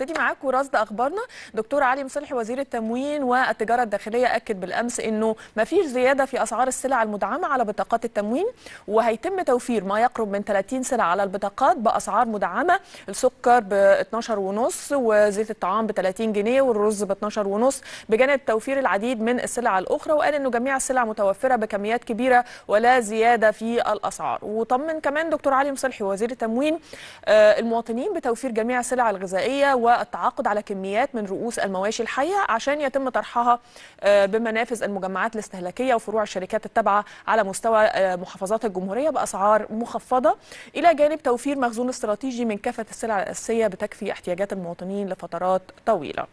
ابتدي معاكم رصد أخبارنا. دكتور علي مصلحي وزير التموين والتجارة الداخلية أكد بالأمس إنه ما فيش زيادة في أسعار السلع المدعمة على بطاقات التموين وهيتم توفير ما يقرب من 30 سلعه على البطاقات بأسعار مدعمة. السكر ب 12 ونص وزيت الطعام ب 30 جنيه والرز ب 12 ونص. بجانب توفير العديد من السلع الأخرى وقال إنه جميع السلع متوفرة بكميات كبيرة ولا زيادة في الأسعار. وطمن كمان دكتور علي مصلحي وزير التموين آه، المواطنين بتوفير جميع السلع الغذائية والتعاقد على كميات من رؤوس المواشي الحية عشان يتم طرحها آه، بمنافذ المجمعات الاستهلاكية وفروع الشركات التابعة على مستوى آه، محافظات الجمهورية بأسعار مخفضة إلى جانب توفير مخزون استراتيجي من كافة السلع الاساسيه بتكفي احتياجات المواطنين لفترات طويلة.